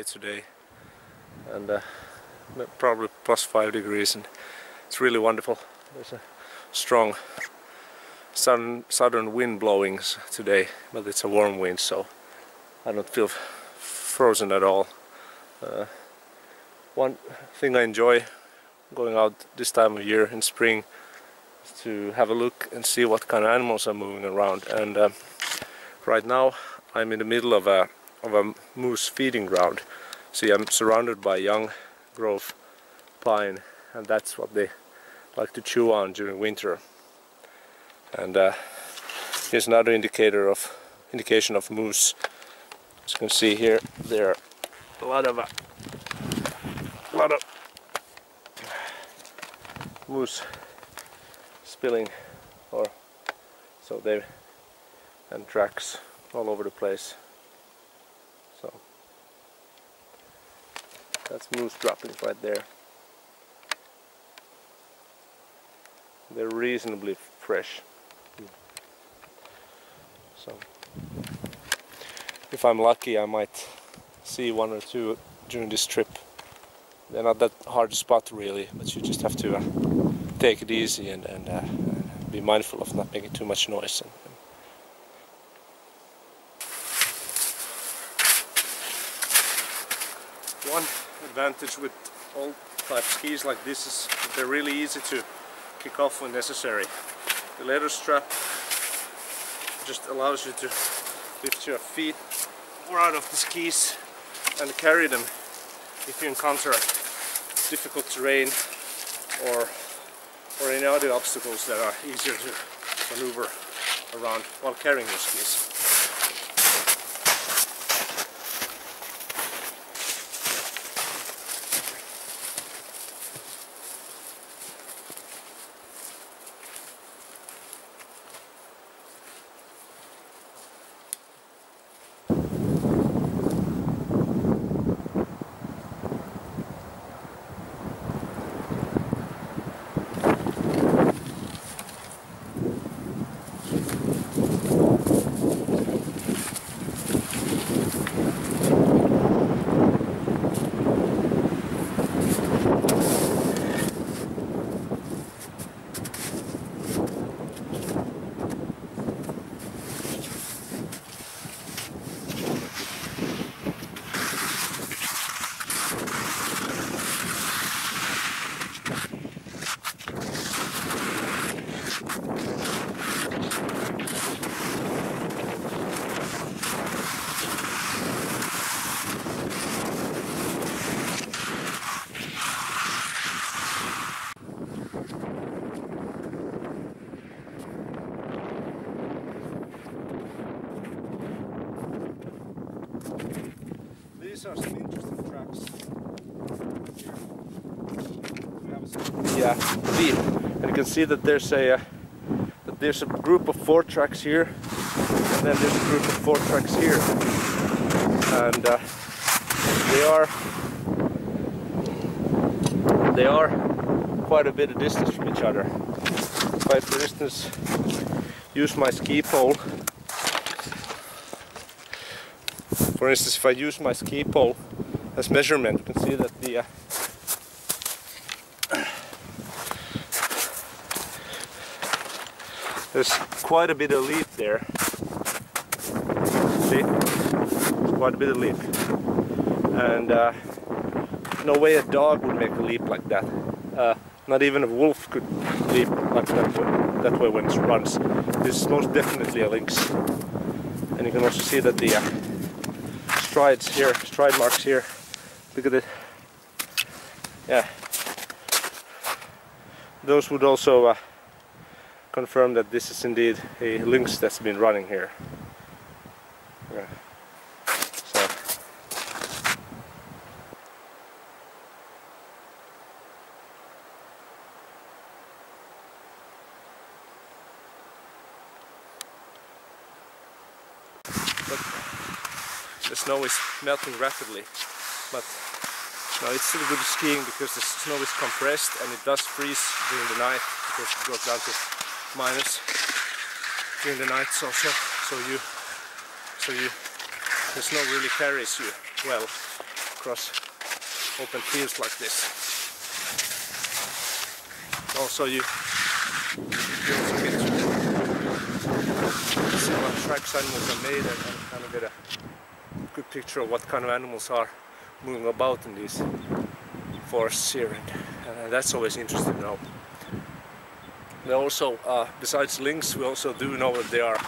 day today and uh, probably plus five degrees and it's really wonderful. There's a strong southern, southern wind blowing today but it's a warm wind so I don't feel frozen at all. Uh, one thing I enjoy going out this time of year in spring is to have a look and see what kind of animals are moving around and uh, right now I'm in the middle of a of a moose feeding ground. See I'm surrounded by young growth pine and that's what they like to chew on during winter. And uh, here's another indicator of indication of moose. As you can see here, there are a lot of uh, a lot of moose spilling or so they and tracks all over the place. So that's moose droppings right there. They're reasonably fresh. So if I'm lucky I might see one or two during this trip. They're not that hard to spot really, but you just have to uh, take it easy and, and uh, be mindful of not making too much noise. And, One advantage with all type skis like this is they're really easy to kick off when necessary. The leather strap just allows you to lift your feet or out of the skis and carry them if you encounter difficult terrain or or any other obstacles that are easier to maneuver around while carrying your skis. These are some interesting tracks. Yeah, deep, and you can see that there's a uh, that there's a group of four tracks here, and then there's a group of four tracks here, and uh, they are they are quite a bit of distance from each other. If I, for instance, use my ski pole. For instance, if I use my ski pole as measurement, you can see that the uh, there's quite a bit of leap there. See, quite a bit of leap, and uh, no way a dog would make a leap like that. Uh, not even a wolf could leap like that way, that way when it runs. This is most definitely a lynx, and you can also see that the uh, strides here, stride marks here. Look at it. Yeah. Those would also uh, confirm that this is indeed a lynx that's been running here. So. The snow is melting rapidly but no, it's still good skiing because the snow is compressed and it does freeze during the night because it goes down to minus during the night also so you so you the snow really carries you well across open fields like this. Also you, see what tracks animals are made and, kind of get a good picture of what kind of animals are moving about in these forests here and, and that's always interesting to We also, uh, besides lynx, we also do know that there are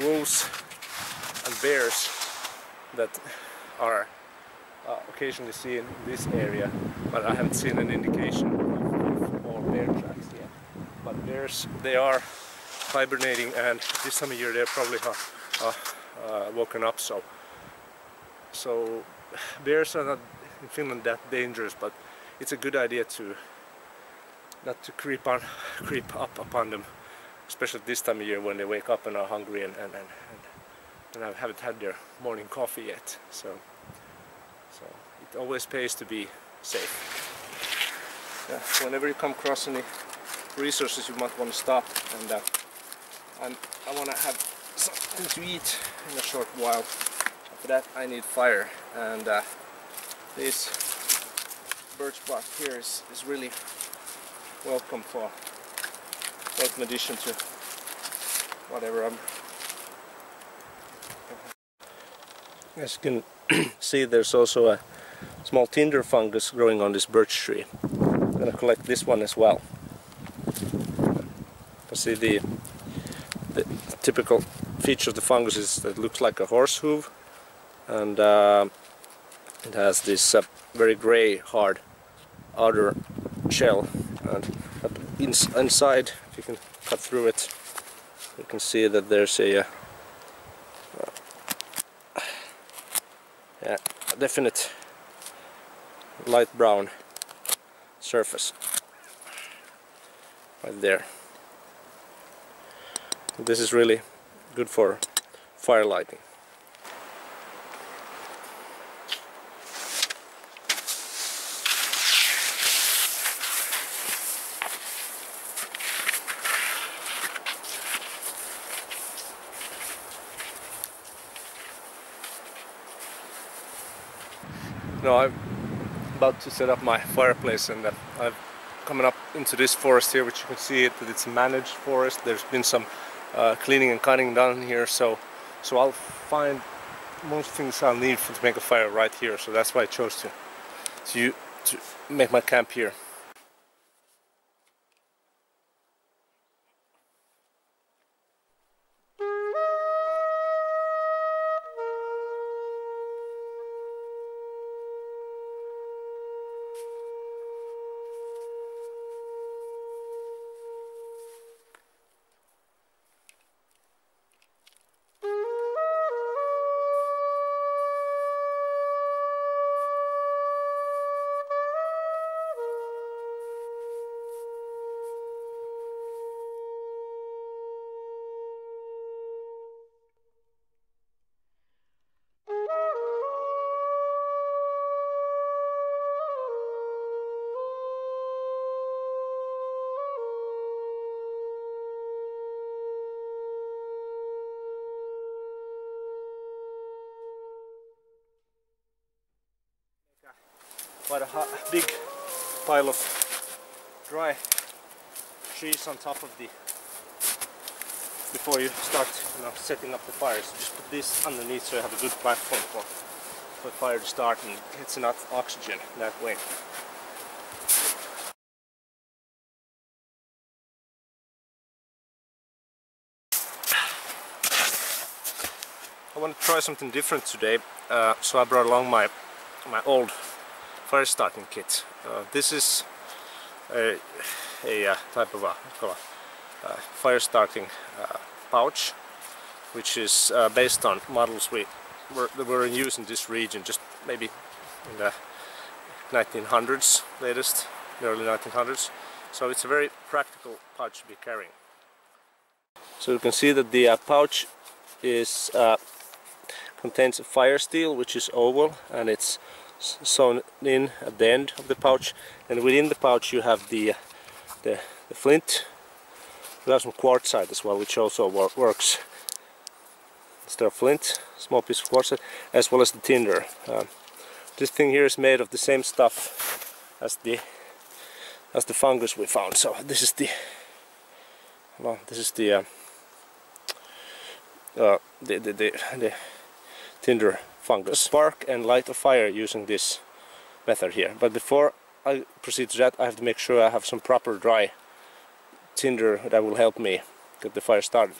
wolves and bears that are uh, occasionally seen in this area, but I haven't seen an indication of all bear tracks yet. But bears, they are hibernating, and this time of year they're probably uh, uh, woken up. So, so bears are not in Finland that dangerous, but it's a good idea to not to creep on, creep up upon them, especially this time of year when they wake up and are hungry and and, and, and, and haven't had their morning coffee yet. So, so it always pays to be safe. Yeah, whenever you come across any resources, you might want to stop and uh, and I want to have something to eat in a short while. For that, I need fire, and uh, this birch bark here is, is really welcome for welcome addition to whatever I'm as you can see there's also a small tinder fungus growing on this birch tree. I'm gonna collect this one as well. You see the, the typical feature of the fungus is that it looks like a horse hoof and uh, it has this uh, very gray hard outer shell and inside if you can cut through it you can see that there's a uh, yeah, a definite light brown surface right there. This is really good for fire lighting No, I'm about to set up my fireplace and I've coming up into this forest here which you can see it, that it's a managed forest. There's been some uh, cleaning and cutting done here so so I'll find most things I'll need to make a fire right here so that's why I chose to to, to make my camp here. Quite a big pile of dry trees on top of the before you start you know, setting up the fire. So just put this underneath so you have a good platform for, for the fire to start and it's enough oxygen that way. I want to try something different today, uh, so I brought along my my old fire starting kit. Uh, this is a, a uh, type of a, a fire starting uh, pouch which is uh, based on models we were, that were in use in this region just maybe in the 1900s latest, the early 1900s. So it's a very practical pouch to be carrying. So you can see that the uh, pouch is uh, contains a fire steel which is oval and it's sewn in at the end of the pouch and within the pouch you have the the, the flint. We have some quartzite as well which also wor works. Instead of flint? Small piece of quartzite as well as the tinder. Uh, This thing here is made of the same stuff as the as the fungus we found. So this is the well, this is the uh, uh, the, the, the the tinder fungus. Spark and light a fire using this method here. But before I proceed to that, I have to make sure I have some proper dry tinder that will help me get the fire started.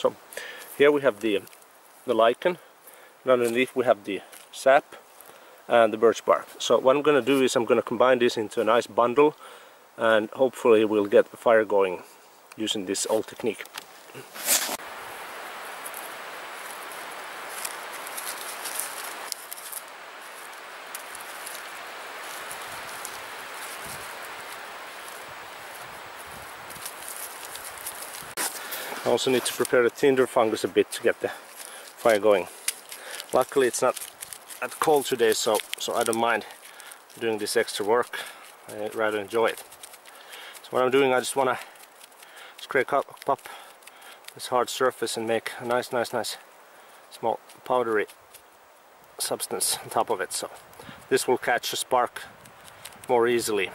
So here we have the the lichen and underneath we have the sap and the birch bark. So what I'm going to do is I'm going to combine this into a nice bundle and hopefully we'll get the fire going using this old technique. I also need to prepare the tinder fungus a bit to get the fire going. Luckily it's not that cold today so, so I don't mind doing this extra work. I rather enjoy it. So what I'm doing I just want to scrape up, up this hard surface and make a nice nice nice small powdery substance on top of it so this will catch a spark more easily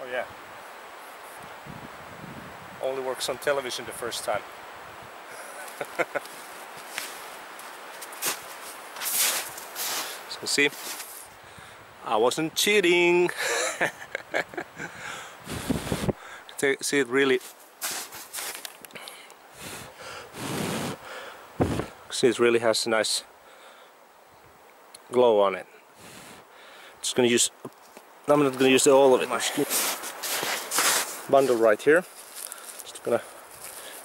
Oh yeah. On television the first time. so see, I wasn't cheating. see it really see it really has a nice glow on it. Just gonna use I'm not gonna use all of it. Oh Bundle right here. Just gonna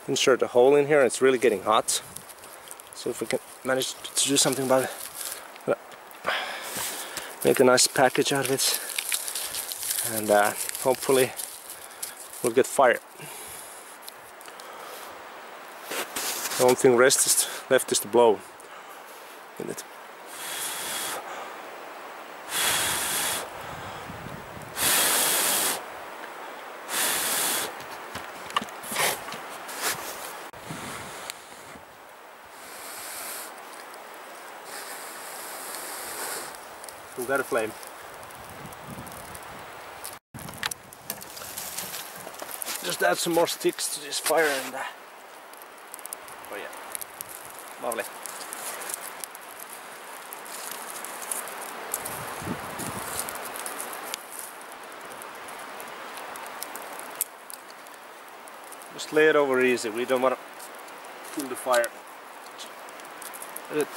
insert a hole in here. And it's really getting hot. So if we can manage to do something about it, make a nice package out of it, and uh, hopefully we'll get fire. The only thing rest is left is to blow in it. We got a flame. Just add some more sticks to this fire and uh, oh yeah, lovely. Just lay it over easy, we don't want to kill the fire. Let it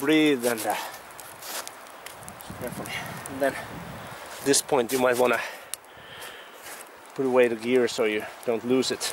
breathe and uh, carefully. And then at this point you might want to put away the gear so you don't lose it.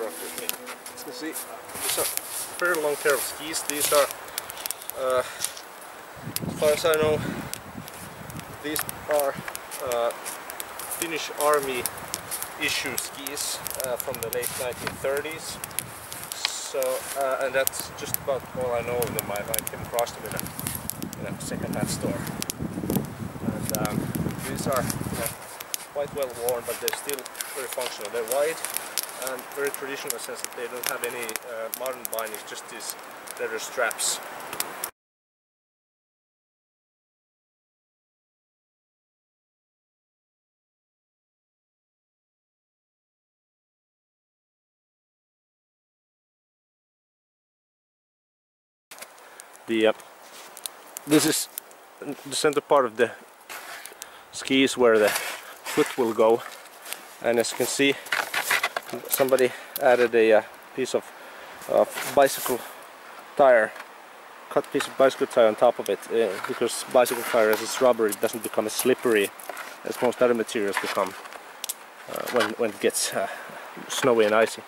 Brought with. As you see, these are very long pair of skis. These are, uh, as far as I know, these are uh, Finnish army issue skis uh, from the late 1930s. So, uh, and that's just about all I know of them. I, I came across them in a, in a second-hand store. And um, these are you know, quite well worn, but they're still very functional. They're wide and very traditional sense that they don't have any uh, modern bindings, just these leather straps. The uh, this is the center part of the skis where the foot will go and as you can see somebody added a uh, piece of, of bicycle tire cut piece of bicycle tire on top of it uh, because bicycle tire as it's rubber it doesn't become as slippery as most other materials become uh, when, when it gets uh, snowy and icy.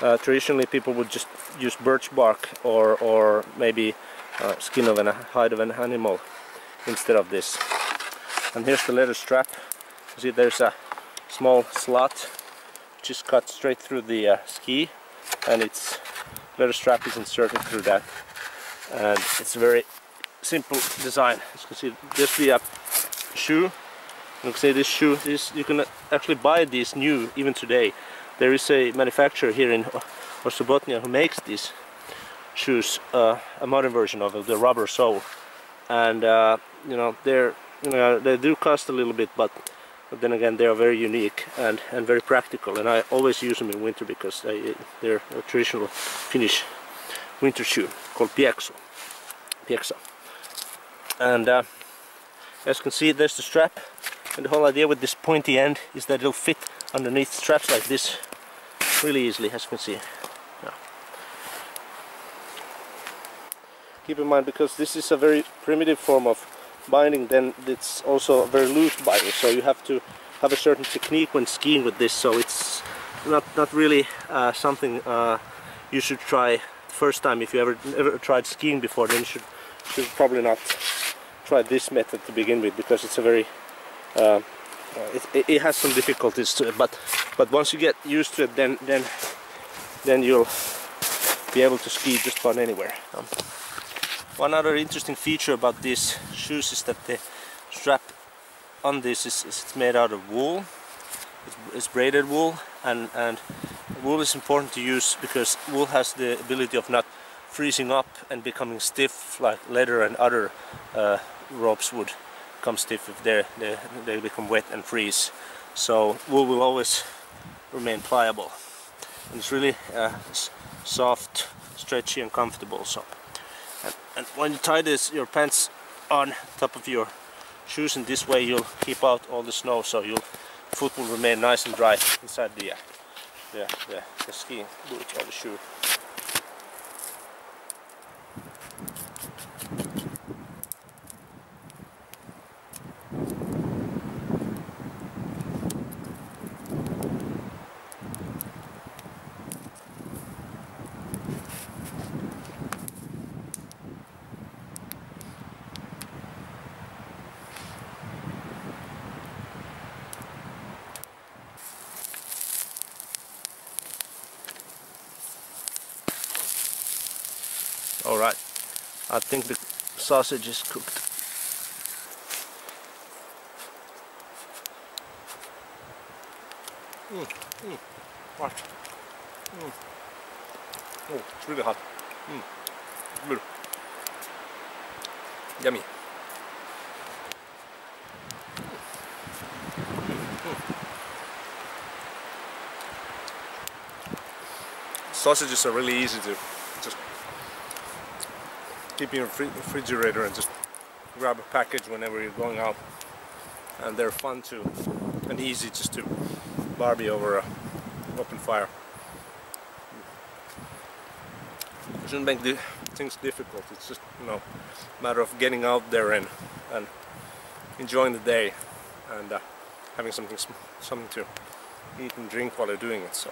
Uh, traditionally people would just use birch bark or, or maybe uh, skin of an hide of an animal instead of this. And here's the leather strap. You see there's a small slot is cut straight through the uh, ski and its leather strap is inserted through that. And it's a very simple design. As you can see there's the uh, shoe. You can say this shoe this you can actually buy these new even today. There is a manufacturer here in Ostrobothnia who makes these shoes uh, a modern version of it, the rubber sole. And uh, you know they're you know they do cost a little bit but but then again they are very unique and and very practical. And I always use them in winter because they, they're a traditional Finnish winter shoe called Pieksu Pieksa and uh, as you can see there's the strap. And the whole idea with this pointy end is that it'll fit underneath straps like this really easily as you can see. Keep in mind because this is a very primitive form of binding then it's also a very loose binding so you have to have a certain technique when skiing with this. So it's not not really uh, something uh, you should try first time. If you ever ever tried skiing before then you should should probably not try this method to begin with because it's a very uh, it, it, has some difficulties to it. But but once you get used to it then then then you'll be able to ski just about anywhere. um, one other interesting feature about these shoes is that the strap on this is, is made out of wool. It's, it's, braided wool and, and wool is important to use because wool has the ability of not freezing up and becoming stiff like leather and other uh, ropes would become stiff if they they become wet and freeze. So wool will always remain pliable and it's really uh, soft, stretchy and comfortable. So and, when you tie this your pants on top of your shoes in this way you'll keep out all the snow so your foot will remain nice and dry inside the, uh, the, the, the boot or the shoe. All right, I think the sausage is cooked. Mm, mm, hot. Mm. Oh, it's really hot. Mm. Yummy. Sausages are really easy to keep in your refrigerator and just grab a package whenever you're going out. And they're fun too and easy just to barbie over a open fire. It shouldn't make the things difficult it's just you know matter of getting out there and and enjoying the day and uh, having something something to eat and drink while you're doing it so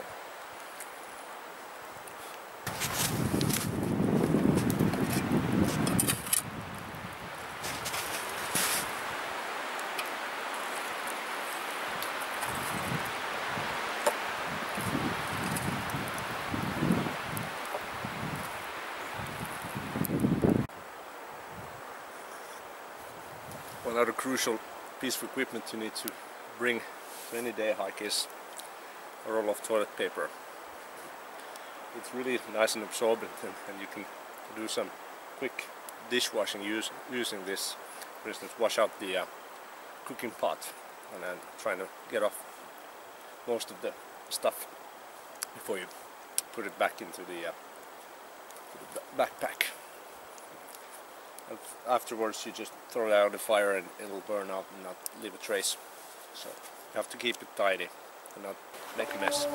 another crucial piece of equipment you need to bring to any day hike is a roll of toilet paper. it's really nice and absorbent and, and you can do some quick dishwashing use, using this. For instance, wash out the uh, cooking pot and then trying to get off most of the stuff before you put it back into the, uh, the backpack. Afterwards you just throw it out of the fire and it'll burn up and not leave a trace. So you have to keep it tidy and not make a mess.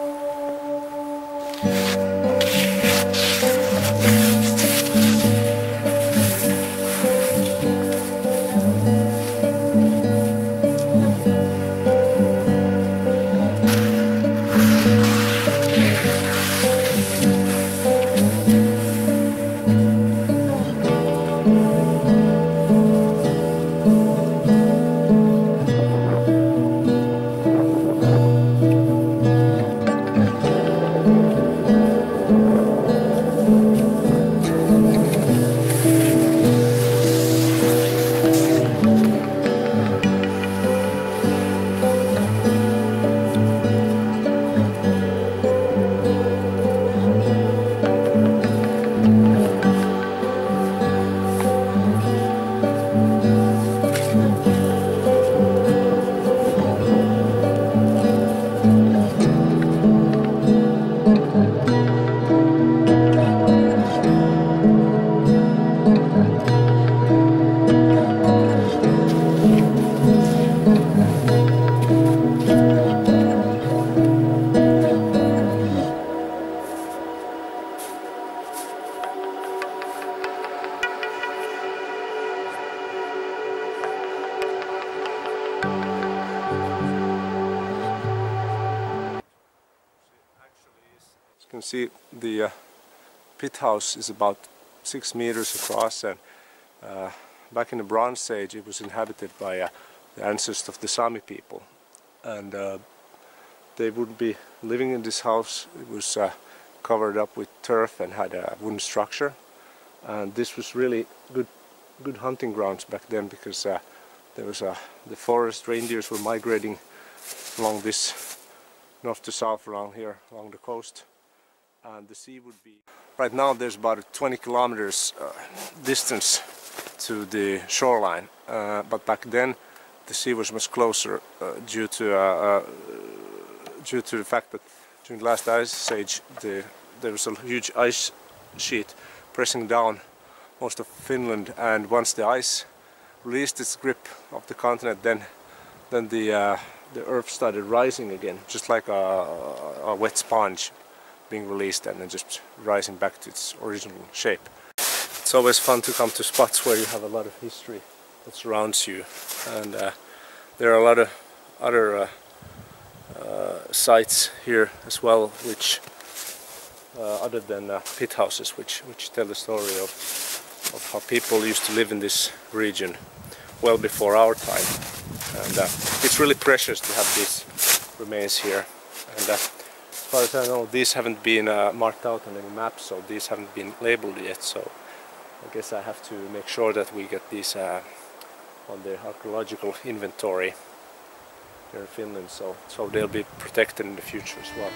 Pit house is about six meters across and uh, back in the Bronze Age it was inhabited by uh, the ancestors of the Sami people. And uh, they would be living in this house. It was uh, covered up with turf and had a wooden structure. And this was really good good hunting grounds back then because uh, there was a the forest reindeers were migrating along this north to south around here along the coast and the sea would be. Right now there's about 20 kilometers uh, distance to the shoreline uh, but back then the sea was much closer uh, due to uh, uh, due to the fact that during the last ice age the, there was a huge ice sheet pressing down most of Finland and once the ice released its grip of the continent then then the uh, the earth started rising again just like a, a wet sponge being released and then just rising back to its original shape. It's always fun to come to spots where you have a lot of history that surrounds you. And uh, there are a lot of other uh, uh, sites here as well which uh, other than uh, pit houses which, which tell the story of, of how people used to live in this region well before our time. And uh, it's really precious to have these remains here. And far as I know these haven't been uh, marked out on any maps so these haven't been labeled yet so I guess I have to make sure that we get these uh, on the archaeological inventory here in Finland so, so they'll be protected in the future as well.